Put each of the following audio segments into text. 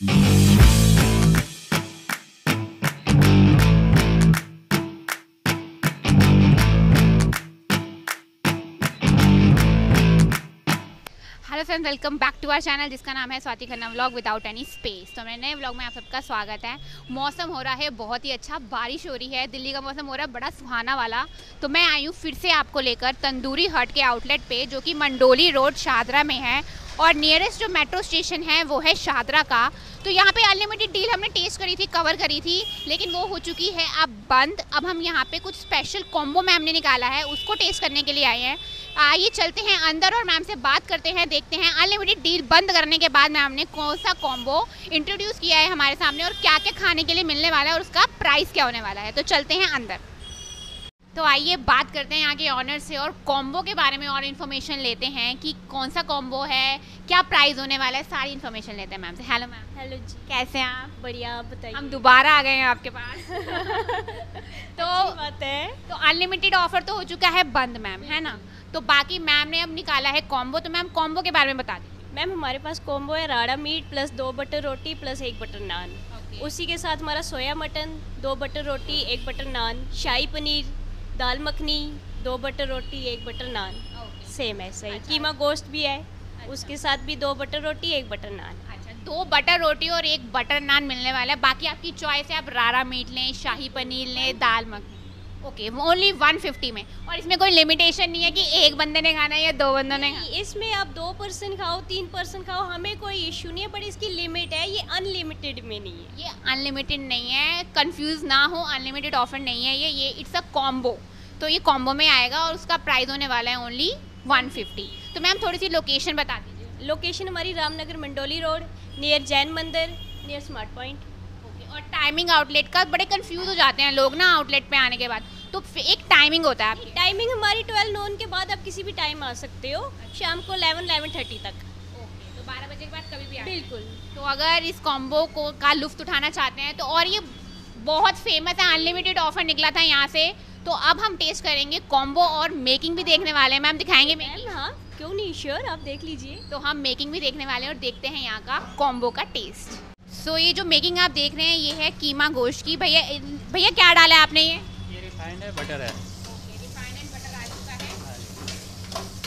Mm-hmm. Hello friend welcome back to our channel जिसका नाम है Swati Khanna vlog without any space तो मेरे नए व्लॉग में आप सबका स्वागत है। मौसम हो रहा है, बहुत ही अच्छा बारिश हो रही है। दिल्ली का मौसम हो रहा है, बड़ा सुहाना वाला। तो मैं आई हूँ फिर से आपको लेकर तंदूरी हट के आउटलेट पे, जो कि मंडोली रोड शादरा में है। और नियरेस्ट जो मेट्रो स्टेशन है, वो है शादरा का। तो यहाँ पे अनलिमिटेड डील हमने टेस्ट करी थी कवर करी थी, लेकिन वो हो चुकी है अब बंद। अब हम यहाँ पे कुछ स्पेशल कॉम्बो मैम ने निकाला है, उसको टेस्ट करने के लिए आए हैं। आइए चलते हैं अंदर और मैम से बात करते हैं देखते हैं। अनलिमिटेड डील बंद करने के बाद मैम ने कौन सा कॉम्बो इंट्रोड्यूस किया है हमारे सामने और क्या क्या खाने के लिए मिलने वाला है और उसका प्राइस क्या होने वाला है। तो चलते हैं अंदर। तो आइए बात करते हैं यहाँ के ऑनर से और कॉम्बो के बारे में और इन्फॉर्मेशन लेते हैं कि कौन सा कॉम्बो है क्या प्राइस होने वाला है सारी इन्फॉर्मेशन लेते हैं मैम से। Hello ma'am. हेलो जी। कैसे हैं आप? बढ़िया आप बताइए। हम दोबारा आ गए हैं आपके पास। तो बात है। तो अनलिमिटेड ऑफ़र तो हो चुका है बंद मैम है ना? तो बाकी मैम ने अब निकाला है कॉम्बो तो मैम कॉम्बो के बारे में बता दीजिए मैम हमारे पास कॉम्बो है राड़ा मीट प्लस दो बटर रोटी प्लस एक बटर नान। Okay. उसी के साथ हमारा सोया मटन दो बटर रोटी एक बटर नान। शाही पनीर दाल मखनी दो बटर रोटी एक बटर नान। सेम है सही। अच्छा। कीमा गोश्त भी है उसके साथ भी दो बटर रोटी एक बटर नान। अच्छा दो बटर रोटी और एक बटर नान मिलने वाला है। बाकी आपकी चॉइस है आप रारा मीट लें शाही पनीर लें दाल मखनी। ओके ओनली 150 में। और इसमें कोई लिमिटेशन नहीं है कि एक बंदे ने खाना है या दो बंदों ने खाना। इसमें आप दो पर्सन खाओ तीन पर्सन खाओ हमें कोई इशू नहीं है बट इसकी लिमिट है ये अनलिमिटेड में नहीं है। ये अनलिमिटेड नहीं है कंफ्यूज ना हो अनलिमिटेड ऑफ़र नहीं है ये ये इट्स अ कॉम्बो तो ये कॉम्बो में आएगा और उसका प्राइस होने वाला है ओनली 150 तो मैम थोड़ी सी लोकेशन बता दीजिए। लोकेशन हमारी रामनगर मंडोली रोड नियर जैन मंदिर नियर स्मार्ट पॉइंट ओके और टाइमिंग आउटलेट का बड़े कंफ्यूज हो जाते हैं लोग ना आउटलेट पे आने के बाद। तो एक टाइमिंग होता है आपकी। टाइमिंग हमारी ट्वेल्व नोन के बाद आप किसी भी टाइम आ सकते हो शाम को इलेवन इलेवन थर्टी तक। तो 12 बजे के बाद कभी भी बिल्कुल। तो अगर इस कॉम्बो को का लुफ्त उठाना चाहते हैं तो और ये बहुत फ़ेमस है अनलिमिटेड ऑफ़र निकला था यहाँ से। तो अब हम टेस्ट करेंगे कॉम्बो और मेकिंग भी देखने वाले हैं। मैम दिखाएँगे मैम हाँ क्यों नहीं? श्योर आप देख लीजिए। तो हम मेकिंग भी देखने वाले हैं और देखते हैं यहाँ का कॉम्बो का टेस्ट सो so, ये जो मेकिंग आप देख रहे हैं ये है कीमा गोश्त की। भैया भैया क्या डाला है आपने ये? है बटर है।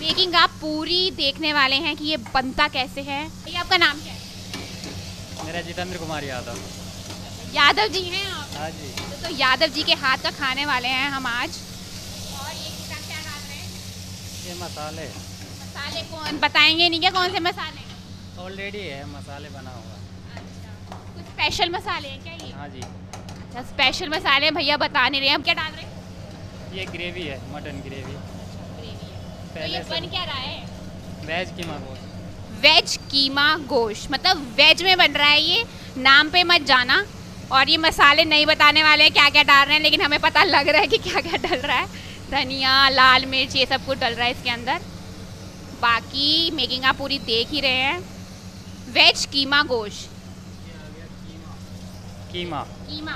मेकिंग आप पूरी देखने वाले हैं कि ये बनता कैसे है। भैया आपका नाम क्या है? मेरा जितेंद्र कुमार यादव। यादव जी हैं आप? हाँ जी। तो, तो यादव जी के हाथ का खाने वाले हैं हम आज। और ये क्या क्या डाल रहे हैं? ये मसाले। मसाले कौन? बताएँगे नहीं क्या कौन से मसाले? ऑलरेडी है मसाले बना हुआ अच्छा। कुछ स्पेशल मसाले हैं क्या ये? हाँ जी। अच्छा स्पेशल मसाले भैया बता नहीं रहे। हैं हम क्या डाल रहे हैं? ये ग्रेवी है मटन ग्रेवी। है तो ये बन क्या रहा है? वेज कीमा गोश्त। वेज कीमा गोश्त। मतलब वेज में बन रहा है ये। नाम पे मत जाना। और ये मसाले नहीं बताने वाले हैं क्या क्या डाल रहे हैं लेकिन हमें पता लग रहा है कि क्या क्या डल रहा है। धनिया लाल मिर्च ये सब कुछ डल रहा है इसके अंदर। बाकी मेकिंग आप पूरी देख ही रहे हैं। वेज कीमा गोश्त। कीमा। कीमा।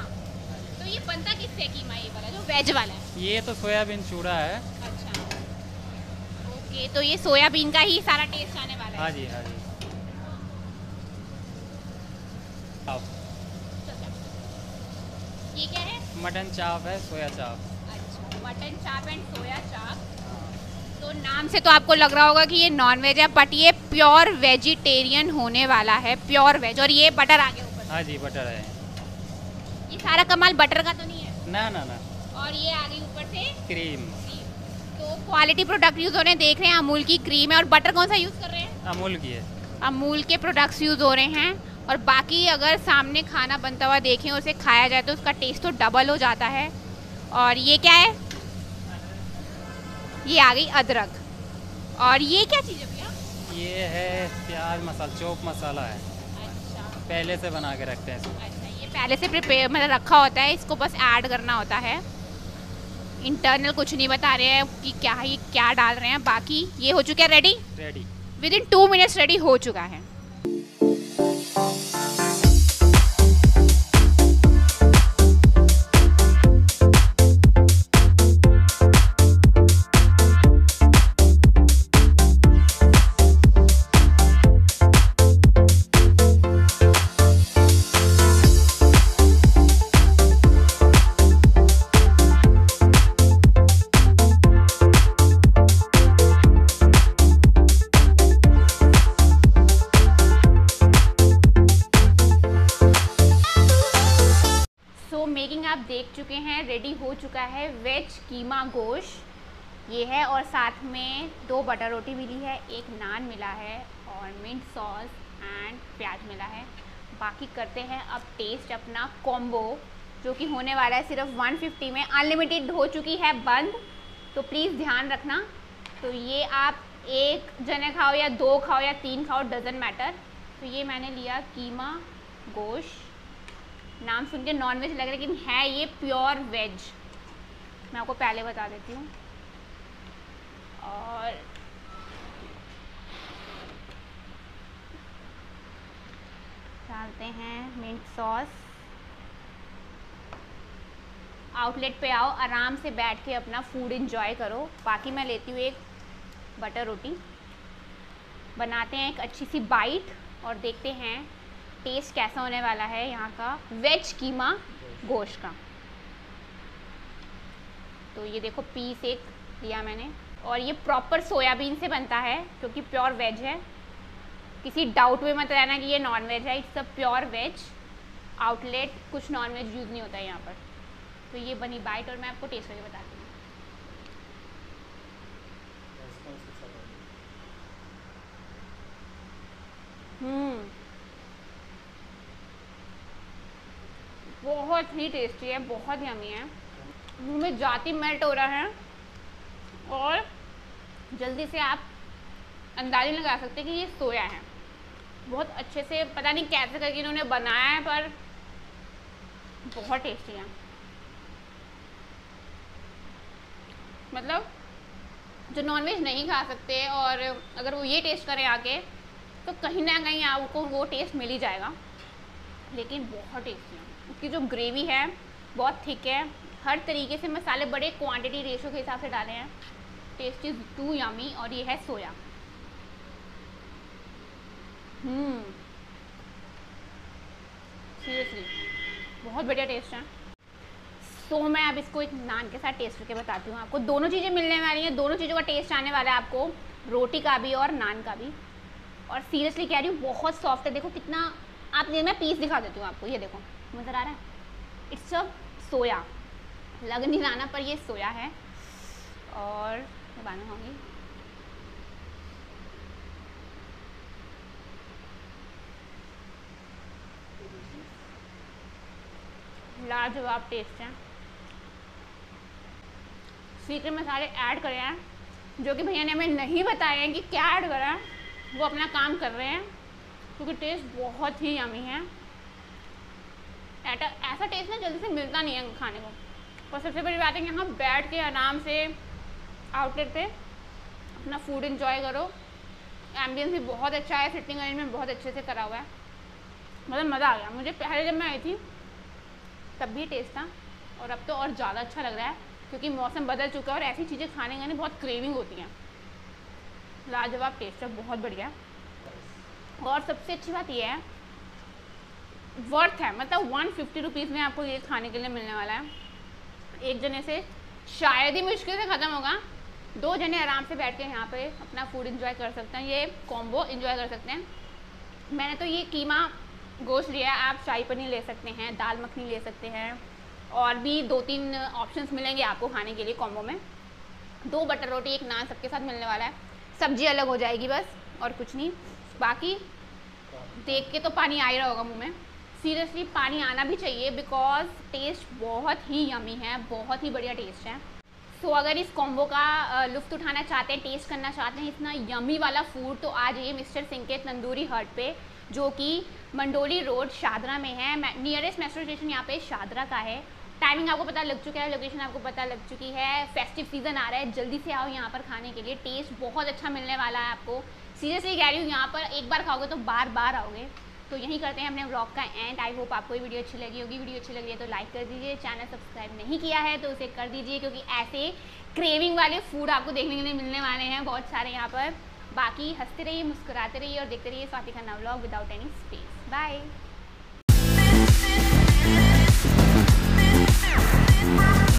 तो ये बनता किससे कीमा ये वाला जो वेज वाला है? ये तो सोयाबीन चूड़ा है। अच्छा। ओके तो ये सोयाबीन का ही सारा टेस्ट आने वाला है। हाँ जी हाँ जी। ये क्या है? मटन चाप है सोया चाप अच्छा मटन चाप एंड सोया चाप तो नाम से तो आपको लग रहा होगा कि ये नॉन वेज है बट ये प्योर वेजिटेरियन होने वाला है प्योर वेज और ये बटर आगे ऊपर। हाँ जी बटर है। ये सारा कमाल बटर का तो नहीं है? ना ना ना। और ये आ गई ऊपर से क्रीम तो क्वालिटी प्रोडक्ट यूज़ हो रहे हैं देख रहे हैं अमूल की क्रीम है। और बटर कौन सा यूज़ कर रहे हैं? अमूल की है। अमूल के प्रोडक्ट्स यूज़ हो रहे हैं। और बाकी अगर सामने खाना बनता हुआ देखें और उसे खाया जाए तो उसका टेस्ट तो डबल हो जाता है। और ये क्या है? ये आ गई अदरक। और ये क्या चीज़ है भैया? ये है प्याज मसाला चौक मसाला है। अच्छा। पहले से बना के रखते हैं इसको। अच्छा। पहले से प्रिपेयर मतलब रखा होता है इसको बस ऐड करना होता है। इंटरनल कुछ नहीं बता रहे हैं कि क्या ही क्या डाल रहे हैं बाकी ये हो चुका है ready ready within two minutes ready हो चुका है। वेज कीमा गोश्त ये है और साथ में दो बटर रोटी मिली है, एक नान मिला है और मिंट सॉस एंड प्याज मिला है। बाकी करते हैं अब टेस्ट अपना कॉम्बो जो कि होने वाला है सिर्फ़ 150 में। अनलिमिटेड हो चुकी है, बंद। तो प्लीज़ ध्यान रखना। तो ये आप एक जने खाओ या दो खाओ या तीन खाओ डजेंट मैटर तो ये मैंने लिया कीमा गोश्त नाम सुन के नॉन वेज लग रहा है, लेकिन है ये प्योर वेज मैं आपको पहले बता देती हूँ। और डालते हैं मिंट सॉस। आउटलेट पे आओ, आराम से बैठ के अपना फ़ूड इंजॉय करो। बाकी मैं लेती हूँ एक बटर रोटी। बनाते हैं एक अच्छी सी बाइट और देखते हैं टेस्ट कैसा होने वाला है यहाँ का वेज कीमा गोश्त का। तो ये देखो पीस एक लिया मैंने। और ये प्रॉपर सोयाबीन से बनता है, क्योंकि प्योर वेज है। किसी डाउट में मत रहना कि ये नॉन वेज है it's a pure veg outlet कुछ नॉन वेज यूज़ नहीं होता है यहाँ पर। तो ये बनी बाइट और मैं आपको टेस्ट करके बताती हूँ। हम्म। बहुत ही टेस्टी है, बहुत यमी है। मुँह में जाती मेल्ट हो रहा है और जल्दी से आप अंदाज़ा लगा सकते हैं कि ये सोया है। बहुत अच्छे से, पता नहीं कैसे करके इन्होंने बनाया है, पर बहुत टेस्टी है। मतलब जो नॉनवेज नहीं खा सकते और अगर वो ये टेस्ट करें आके तो कहीं ना कहीं आपको वो टेस्ट मिल ही जाएगा। लेकिन बहुत टेस्टी है। उसकी जो ग्रेवी है, बहुत थिक है हर तरीके से मसाले बड़े क्वांटिटी रेशो के हिसाब से डाले हैं। टेस्ट इज़ टू यामी और ये है सोया हम्म। सीरियसली बहुत बढ़िया टेस्ट है। सो so, मैं अब इसको एक नान के साथ टेस्ट करके बताती हूँ आपको। दोनों चीज़ें मिलने वाली हैं दोनों चीज़ों का टेस्ट आने वाला है आपको रोटी का भी और नान का भी। और सीरियसली कह रही हूँ बहुत सॉफ्ट है। देखो कितना आप ये मैं पीस दिखा देती हूँ आपको ये देखो नज़र आ रहा है। इट्स अ सोया लग नहीं रहा ना, पर ये सोया है। और मैं होंगी लाजवाब टेस्ट है। सीक्रेट मसाले ऐड करे हैं, जो कि भैया ने हमें नहीं बताया हैं कि क्या ऐड करा है। वो अपना काम कर रहे हैं, क्योंकि टेस्ट बहुत ही यमी है। ऐसा टेस्ट ना जल्दी से मिलता नहीं है खाने को। और सबसे बड़ी बात है यहाँ बैठ के आराम से आउटलेट पे अपना फ़ूड इंजॉय करो। एम्बियंस भी बहुत अच्छा है सिटिंग अरेंजमेंट बहुत अच्छे से करा हुआ है। मतलब मज़ा आ गया। मुझे पहले जब मैं आई थी, तब भी टेस्ट था और अब तो और ज़्यादा अच्छा लग रहा है क्योंकि मौसम बदल चुका है और ऐसी चीज़ें खाने का बहुत क्रेविंग होती हैं। लाजवाब टेस्ट है, बहुत बढ़िया। और सबसे अच्छी बात यह है वर्थ है। मतलब वन फिफ्टी रुपीज़ में आपको ये खाने के लिए मिलने वाला है। एक जने से शायद ही मुश्किल से ख़त्म होगा। दो जने आराम से बैठ के यहाँ पे अपना फ़ूड इंजॉय कर सकते हैं, ये कॉम्बो इंजॉय कर सकते हैं। मैंने तो ये कीमा गोश्त लिया आप शाही पनीर ले सकते हैं, दाल मखनी ले सकते हैं। और भी दो तीन ऑप्शंस मिलेंगे आपको खाने के लिए कॉम्बो में। दो बटर रोटी एक नान सबके साथ मिलने वाला है। सब्ज़ी अलग हो जाएगी बस, और कुछ नहीं। बाकी देख के तो पानी आ ही रहा होगा मुँह में। सीरियसली पानी आना भी चाहिए बिकॉज़ टेस्ट बहुत ही यमी है बहुत ही बढ़िया टेस्ट है। सो so, अगर इस कॉम्बो का लुफ्त उठाना चाहते हैं टेस्ट करना चाहते हैं इतना यमी वाला फ़ूड तो आ जाइए मिस्टर सिंह के तंदूरी हट पे जो कि मंडोली रोड शादरा में है। नियरेस्ट मेट्रो स्टेशन यहाँ पे शादरा का है। टाइमिंग आपको पता लग चुका है लोकेशन आपको पता लग चुकी है। फेस्टिव सीज़न आ रहा है जल्दी से आओ यहाँ पर खाने के लिए। टेस्ट बहुत अच्छा मिलने वाला है आपको। सीरियसली कह रही हूँ यहाँ पर एक बार खाओगे तो बार बार आओगे। तो यही करते हैं अपने ब्लॉग का एंड आई होप आपको ये वीडियो अच्छी लगी होगी. वीडियो अच्छी लगी है तो लाइक कर दीजिए. चैनल सब्सक्राइब नहीं किया है तो उसे कर दीजिए क्योंकि ऐसे क्रेविंग वाले फ़ूड आपको देखने के लिए मिलने वाले हैं. बहुत सारे यहाँ पर. बाकी हँसते रहिए, मुस्कुराते रहिए और देखते रहिए Swati Khanna blog without any space bye